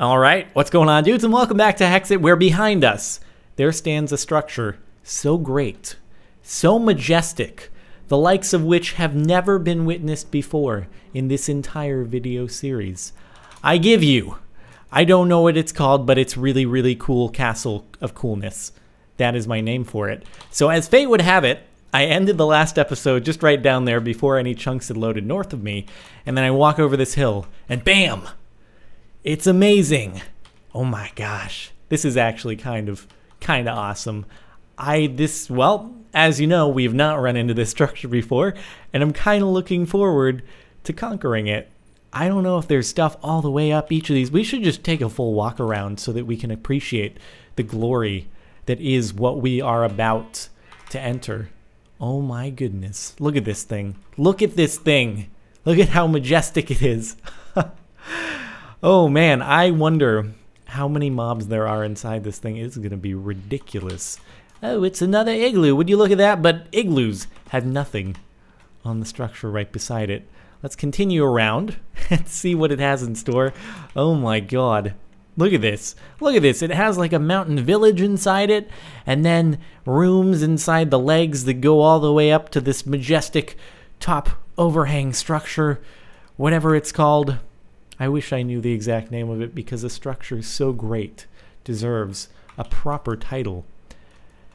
All right, what's going on, dudes? And welcome back to Hexxit, where behind us there stands a structure so great, so majestic, the likes of which have never been witnessed before in this entire video series. I give you, I don't know what it's called, but it's really, really cool Castle of Coolness. That is my name for it. So, as fate would have it, I ended the last episode just right down there before any chunks had loaded north of me, and then I walk over this hill, and bam! It's amazing. Oh my gosh. This is actually kind of kind of awesome. I this well, as you know, we've not run into this structure before, and I'm kind of looking forward to conquering it. I don't know if there's stuff all the way up each of these. We should just take a full walk around so that we can appreciate the glory that is what we are about to enter. Oh my goodness. Look at this thing. Look at this thing. Look at how majestic it is. Oh man, I wonder how many mobs there are inside this thing. It's going to be ridiculous. Oh, it's another igloo. Would you look at that? But igloos have nothing on the structure right beside it. Let's continue around and see what it has in store. Oh my god. Look at this. Look at this. It has like a mountain village inside it, and then rooms inside the legs that go all the way up to this majestic top overhang structure, whatever it's called. I wish I knew the exact name of it because the structure is so great, deserves a proper title.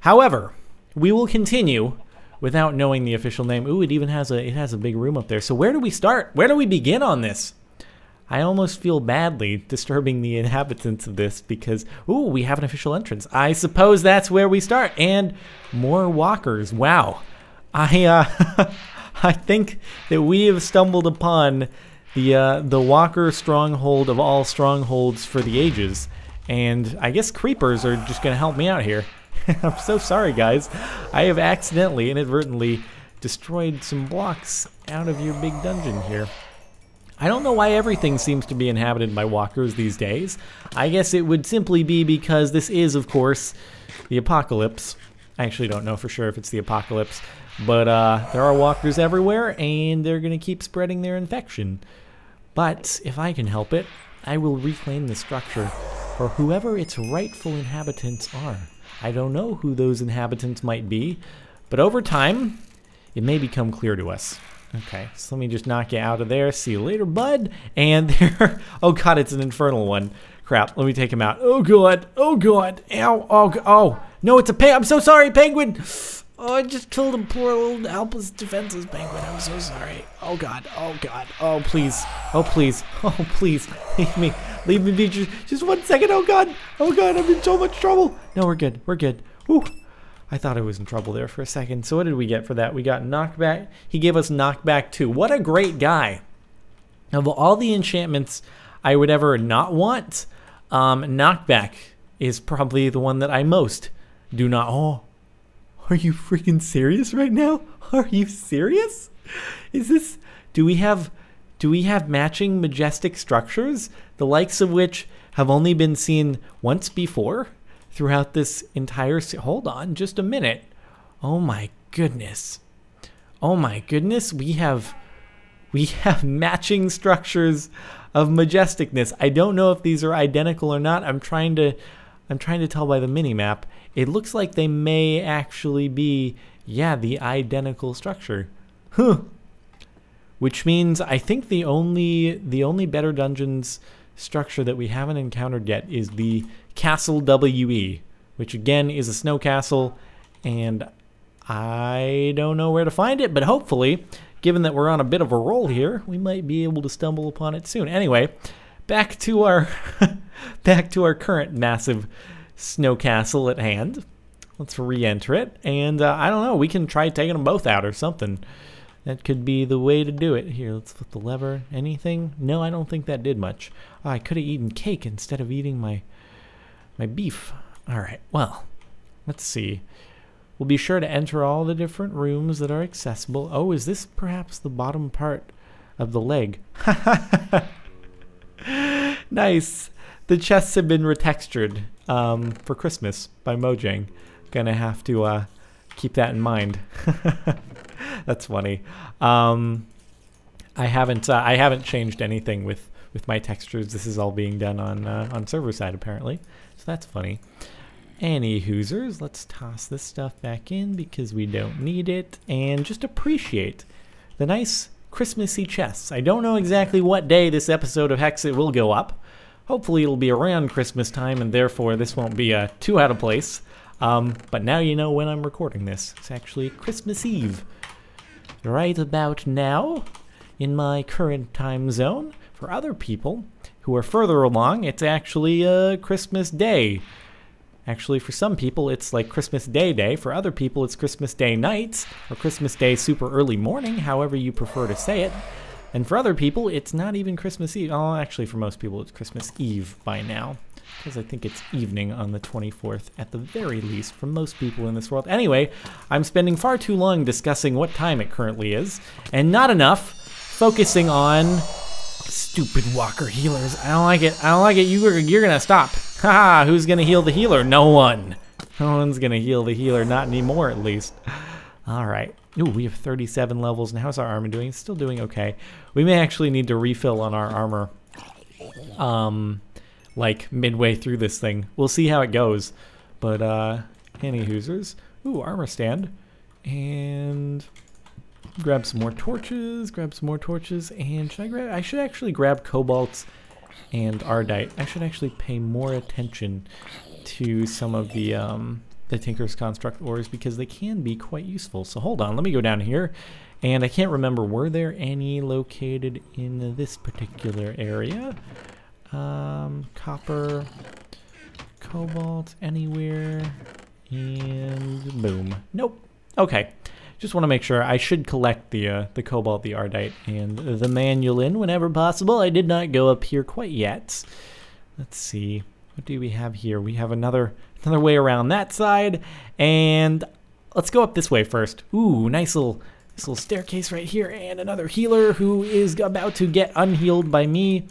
However, we will continue without knowing the official name. Ooh, it even has a it has a big room up there. So where do we start? Where do we begin on this? I almost feel badly disturbing the inhabitants of this because ooh, we have an official entrance. I suppose that's where we start. And more walkers. Wow. I uh I think that we have stumbled upon the uh, the Walker stronghold of all strongholds for the ages. And I guess creepers are just going to help me out here. I'm so sorry, guys. I have accidentally, inadvertently, destroyed some blocks out of your big dungeon here. I don't know why everything seems to be inhabited by walkers these days. I guess it would simply be because this is, of course, the apocalypse. I actually don't know for sure if it's the apocalypse, but uh, there are walkers everywhere, and they're going to keep spreading their infection. But if I can help it, I will reclaim the structure for whoever its rightful inhabitants are. I don't know who those inhabitants might be, but over time, it may become clear to us. Okay, so let me just knock you out of there. See you later, bud. And there, oh god, it's an infernal one. Crap, let me take him out. Oh god, oh god, ow, oh, oh. No, it's a pig. I'm so sorry, penguin. Oh, I just killed a poor little helpless defenseless penguin. I'm so sorry. Oh god. Oh god. Oh please. Oh please. Oh please. Leave me. Leave me be just, just one second. Oh god. Oh god. I'm in so much trouble. No, we're good. We're good. Ooh. I thought I was in trouble there for a second. So what did we get for that? We got knockback. He gave us knockback too. What a great guy. Of all the enchantments I would ever not want, um, knockback is probably the one that I most do not. Oh, are you freaking serious right now? Are you serious? Is this do we have do we have matching majestic structures the likes of which have only been seen once before throughout this entire se- Hold on just a minute. Oh my goodness. Oh my goodness, we have we have matching structures of majesticness. I don't know if these are identical or not. I'm trying to I'm trying to tell by the mini map it looks like they may actually be, yeah, the identical structure. Huh. Which means I think the only the only better dungeons structure that we haven't encountered yet is the Castle WE, which again is a snow castle, and I don't know where to find it, but hopefully, given that we're on a bit of a roll here, we might be able to stumble upon it soon. Anyway, back to our back to our current massive snow castle at hand. Let's re-enter it, and uh, I don't know. We can try taking them both out or something. That could be the way to do it. Here, let's flip the lever. Anything? No, I don't think that did much. Oh, I could have eaten cake instead of eating my my beef. All right. Well, let's see. We'll be sure to enter all the different rooms that are accessible. Oh, is this perhaps the bottom part of the leg? nice. The chests have been retextured um, for Christmas by Mojang. Gonna have to uh, keep that in mind. That's funny. Um, I haven't uh, I haven't changed anything with with my textures, this is all being done on uh, on server side apparently. So that's funny. Any hoosers, let's toss this stuff back in because we don't need it and just appreciate the nice Christmassy chests. I don't know exactly what day this episode of Hexxit will go up. Hopefully it'll be around Christmas time and therefore this won't be uh, too out of place. Um, but now you know when I'm recording this. It's actually Christmas Eve. Right about now, in my current time zone, for other people who are further along, it's actually uh, Christmas Day. Actually, for some people, it's like Christmas Day Day. For other people, it's Christmas Day night or Christmas Day super early morning, however you prefer to say it. And for other people, it's not even Christmas Eve. Oh, actually, for most people, it's Christmas Eve by now. Because I think it's evening on the 24th at the very least for most people in this world. Anyway, I'm spending far too long discussing what time it currently is, and not enough focusing on stupid walker healers. I don't like it. I don't like it. You you're gonna stop. Haha, who's gonna heal the healer? No one. No one's gonna heal the healer, not anymore at least. All right. Ooh, we have 37 levels, and how's our armor doing? It's still doing okay. We may actually need to refill on our armor, um, like midway through this thing. We'll see how it goes. But, uh, any hoosers. Ooh, armor stand. And grab some more torches, grab some more torches, and should I grab, I should actually grab cobalts and ardite. I should actually pay more attention to some of the, um, the Tinker's Construct ores because they can be quite useful. So hold on, let me go down here. And I can't remember, were there any located in this particular area? Um, copper, cobalt, anywhere, and boom. Nope. Okay. Just want to make sure. I should collect the uh, the cobalt, the ardite, and the manyullyn whenever possible. I did not go up here quite yet. Let's see. What do we have here? We have another another way around that side, and let's go up this way first. Ooh, nice little this little staircase right here, and another healer who is about to get unhealed by me.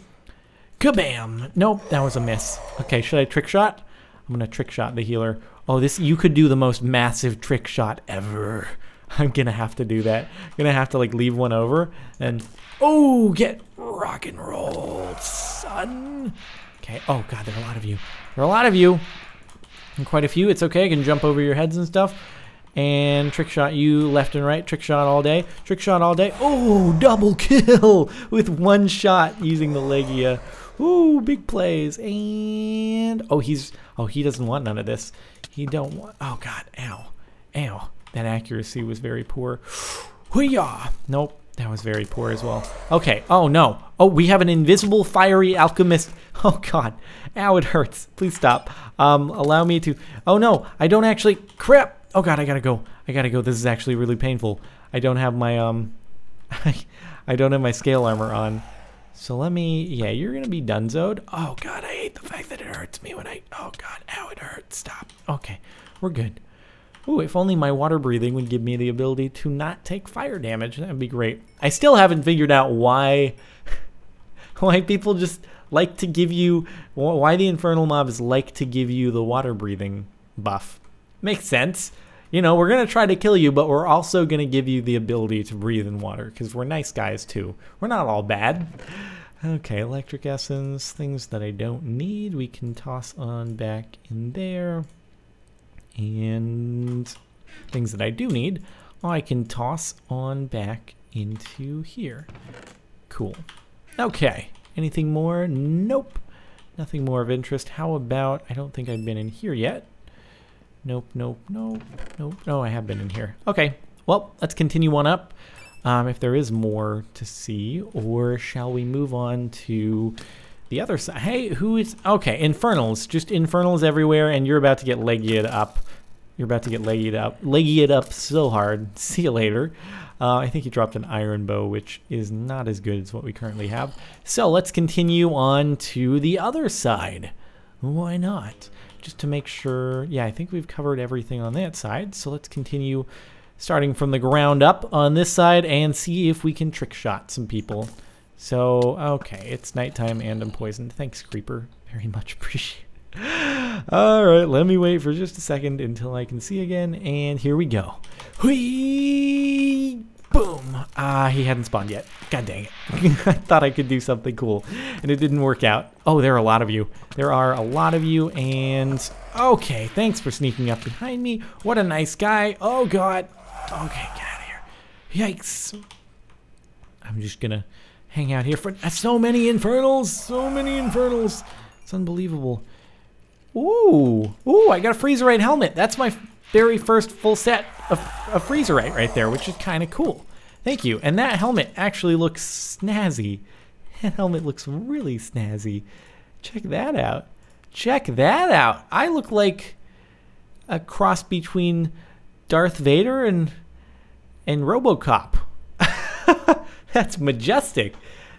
Kabam! Nope, that was a miss. Okay, should I trick shot? I'm gonna trick shot the healer. Oh, this you could do the most massive trick shot ever. I'm gonna have to do that. I'm gonna have to like leave one over and oh, get rock and roll, son. Okay. Oh god, there are a lot of you. There are a lot of you. And quite a few. It's okay. I can jump over your heads and stuff. And trick shot you left and right. Trick shot all day. Trick shot all day. Oh, double kill with one shot using the Legia. Ooh, big plays. And oh, he's oh he doesn't want none of this. He don't want. Oh god, ow, ow. That accuracy was very poor. Hoo-yah! Nope, that was very poor as well. Okay, oh no. Oh, we have an invisible fiery alchemist. Oh god. Ow, it hurts. Please stop. Um, allow me to... Oh no, I don't actually... Crap! Oh god, I gotta go. I gotta go. This is actually really painful. I don't have my, um... I don't have my scale armor on. So let me... Yeah, you're gonna be dunzoed. Oh god, I hate the fact that it hurts me when I... Oh god, ow, it hurts. Stop. Okay, we're good. Ooh, if only my water breathing would give me the ability to not take fire damage. That would be great. I still haven't figured out why why people just like to give you why the infernal mobs like to give you the water breathing buff. Makes sense. You know, we're going to try to kill you, but we're also going to give you the ability to breathe in water because we're nice guys too. We're not all bad. Okay, electric essence, things that I don't need, we can toss on back in there and things that I do need, I can toss on back into here. Cool. Okay, anything more? Nope. Nothing more of interest. How about, I don't think I've been in here yet. Nope, nope, nope, nope. No, I have been in here. Okay, well, let's continue on up. Um, if there is more to see, or shall we move on to the other side? Hey, who is, okay, Infernals, just Infernals everywhere, and you're about to get legged up you're about to get leggy up, leggy it up so hard. See you later. Uh, I think he dropped an iron bow, which is not as good as what we currently have. So let's continue on to the other side. Why not? Just to make sure, yeah, I think we've covered everything on that side. So let's continue starting from the ground up on this side and see if we can trick shot some people. So, okay, it's nighttime and I'm poisoned. Thanks, Creeper. Very much appreciated. All right, let me wait for just a second until I can see again, and here we go. Whee! Boom. Ah, he hadn't spawned yet. God dang it. I thought I could do something cool, and it didn't work out. Oh, there are a lot of you. There are a lot of you, and... Okay, thanks for sneaking up behind me. What a nice guy. Oh, God. Okay, get out of here. Yikes. I'm just gonna hang out here for... So many infernals! So many infernals! It's unbelievable. Ooh. Ooh, I got a Freezerite helmet. That's my very first full set of, of Freezerite right there, which is kind of cool. Thank you. And that helmet actually looks snazzy. That helmet looks really snazzy. Check that out. Check that out. I look like a cross between Darth Vader and and RoboCop. That's majestic.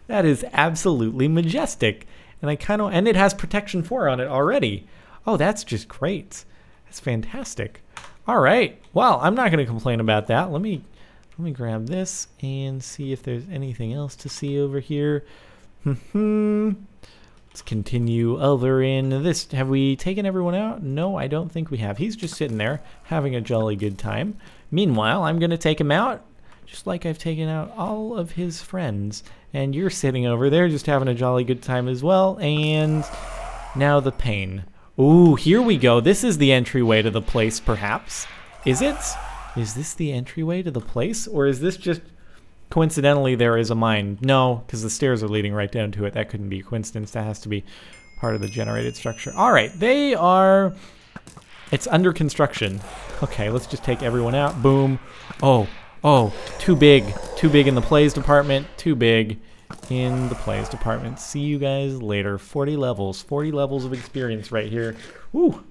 That is absolutely majestic. And I kind of and it has protection 4 on it already. Oh, that's just great. That's fantastic. All right. Well, I'm not going to complain about that. Let me let me grab this and see if there's anything else to see over here. Hmm. Let's continue over in this. Have we taken everyone out? No, I don't think we have. He's just sitting there having a jolly good time. Meanwhile, I'm going to take him out just like I've taken out all of his friends. And you're sitting over there just having a jolly good time as well. And now the pain. Ooh, here we go. This is the entryway to the place, perhaps. Is it? Is this the entryway to the place? Or is this just coincidentally there is a mine? No, because the stairs are leading right down to it. That couldn't be a coincidence. That has to be part of the generated structure. All right, they are... It's under construction. Okay, let's just take everyone out. Boom. Oh, oh, too big. Too big in the plays department. Too big in the plays department. See you guys later. 40 levels. 40 levels of experience right here. Woo!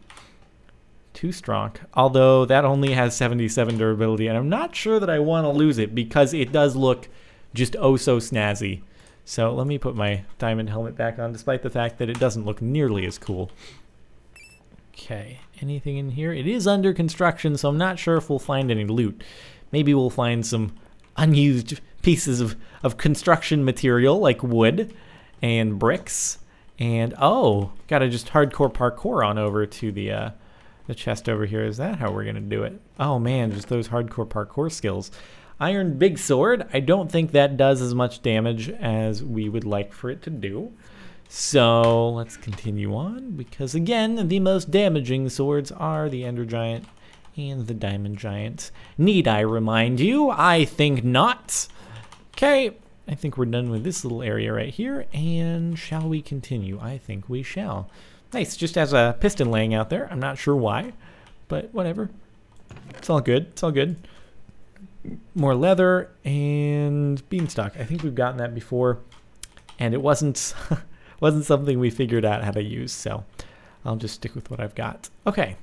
Too strong. Although that only has 77 durability, and I'm not sure that I want to lose it because it does look just oh so snazzy. So let me put my diamond helmet back on, despite the fact that it doesn't look nearly as cool. Okay, anything in here? It is under construction, so I'm not sure if we'll find any loot. Maybe we'll find some unused pieces of, of construction material like wood and bricks. And oh, gotta just hardcore parkour on over to the uh, the chest over here. Is that how we're gonna do it? Oh man, just those hardcore parkour skills. Iron Big Sword. I don't think that does as much damage as we would like for it to do. So let's continue on because again, the most damaging swords are the Ender Giant and the Diamond Giant. Need I remind you? I think not. Okay, I think we're done with this little area right here, and shall we continue? I think we shall. Nice, just as a piston laying out there. I'm not sure why, but whatever. It's all good. It's all good. More leather and beanstalk. I think we've gotten that before, and it wasn't wasn't something we figured out how to use, so I'll just stick with what I've got. Okay,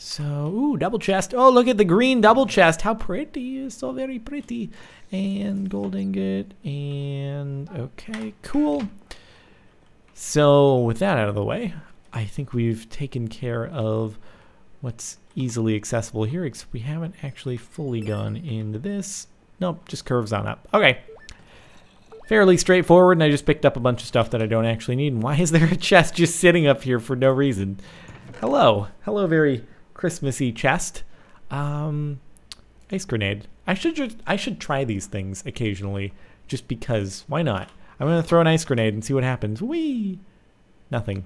so, ooh, double chest. Oh, look at the green double chest. How pretty. So very pretty. And gold ingot. And, okay, cool. So, with that out of the way, I think we've taken care of what's easily accessible here, except we haven't actually fully gone into this. Nope, just curves on up. Okay. Fairly straightforward, and I just picked up a bunch of stuff that I don't actually need. And why is there a chest just sitting up here for no reason? Hello. Hello, very Christmassy chest. Um, ice grenade. I should just I should try these things occasionally, just because. Why not? I'm gonna throw an ice grenade and see what happens. Whee! Nothing.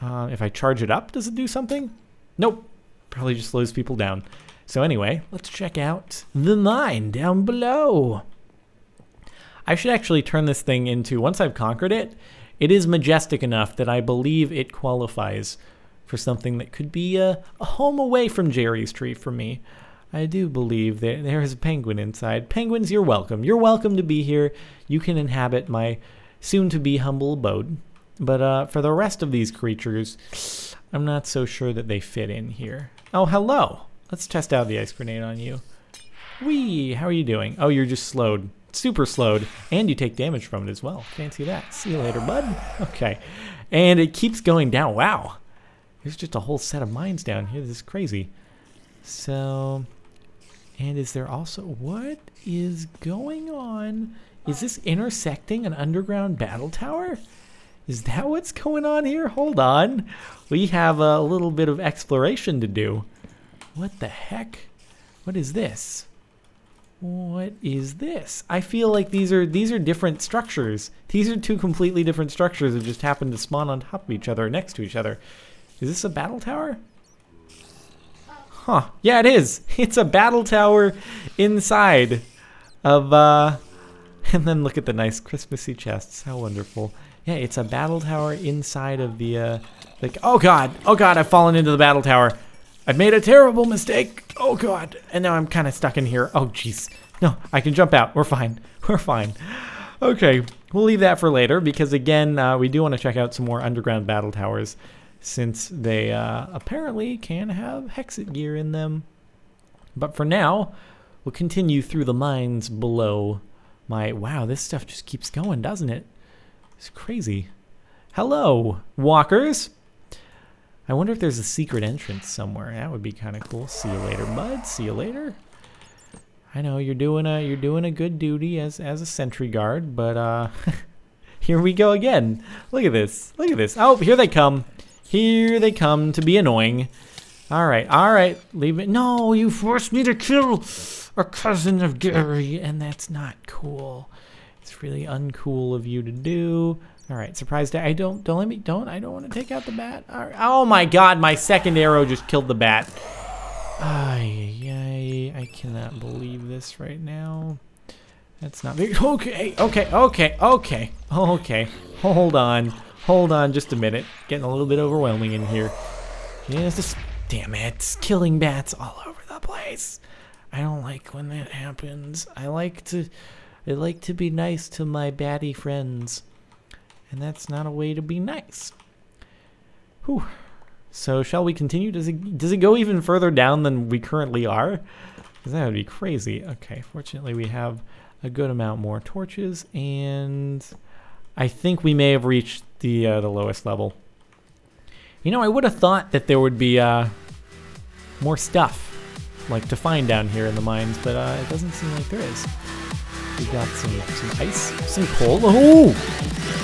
Uh, if I charge it up, does it do something? Nope. Probably just slows people down. So anyway, let's check out the mine down below. I should actually turn this thing into, once I've conquered it, it is majestic enough that I believe it qualifies for something that could be a, a home away from Jerry's tree for me. I do believe that there is a penguin inside. Penguins, you're welcome. You're welcome to be here. You can inhabit my soon to be humble abode. But uh, for the rest of these creatures, I'm not so sure that they fit in here. Oh, hello. Let's test out the ice grenade on you. Wee, how are you doing? Oh, you're just slowed. Super slowed. And you take damage from it as well. Fancy that. See you later, bud. Okay. And it keeps going down. Wow. There's just a whole set of mines down here. This is crazy. So, and is there also, what is going on? Is this intersecting an underground battle tower? Is that what's going on here? Hold on. We have a little bit of exploration to do. What the heck? What is this? What is this? I feel like these are these are different structures. These are two completely different structures that just happen to spawn on top of each other, next to each other. Is this a battle tower? Huh. Yeah, it is. It's a battle tower inside of uh and then look at the nice Christmassy chests. How wonderful. Yeah, it's a battle tower inside of the uh like oh god. Oh god, I've fallen into the battle tower. I've made a terrible mistake. Oh god. And now I'm kind of stuck in here. Oh jeez. No, I can jump out. We're fine. We're fine. Okay, we'll leave that for later because again, uh, we do want to check out some more underground battle towers since they uh, apparently can have Hexxit gear in them. But for now, we'll continue through the mines below my... Wow, this stuff just keeps going, doesn't it? It's crazy. Hello, walkers. I wonder if there's a secret entrance somewhere. That would be kind of cool. See you later, bud. See you later. I know you're doing a you're doing a good duty as as a sentry guard, but uh here we go again. Look at this. Look at this. Oh, here they come. Here they come to be annoying. All right, all right, leave it. No, you forced me to kill a cousin of Gary, and that's not cool. It's really uncool of you to do. All right, surprised. I don't. Don't let me. Don't. I don't want to take out the bat. Oh my God! My second arrow just killed the bat. Ay, ay, I cannot believe this right now. That's not very. Okay. Okay. Okay. Okay. Okay. Hold on. Hold on. Just a minute. Getting a little bit overwhelming in here. Just. Damn it! Killing bats all over the place. I don't like when that happens. I like to. I like to be nice to my batty friends. And that's not a way to be nice. Whew. So shall we continue? Does it does it go even further down than we currently are? Because that would be crazy. Okay, fortunately we have a good amount more torches, and I think we may have reached the uh, the lowest level. You know, I would have thought that there would be uh, more stuff like to find down here in the mines, but uh, it doesn't seem like there is. We got some some ice, some coal. Oh!